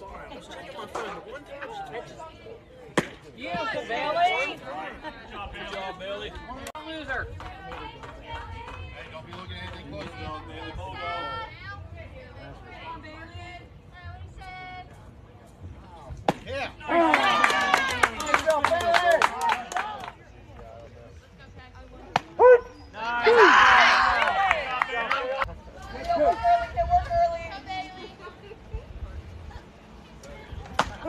Sorry, I was checking my phone. One time she catches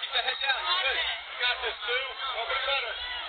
Keep that head down. Good. You got this, Sue. Nobody better.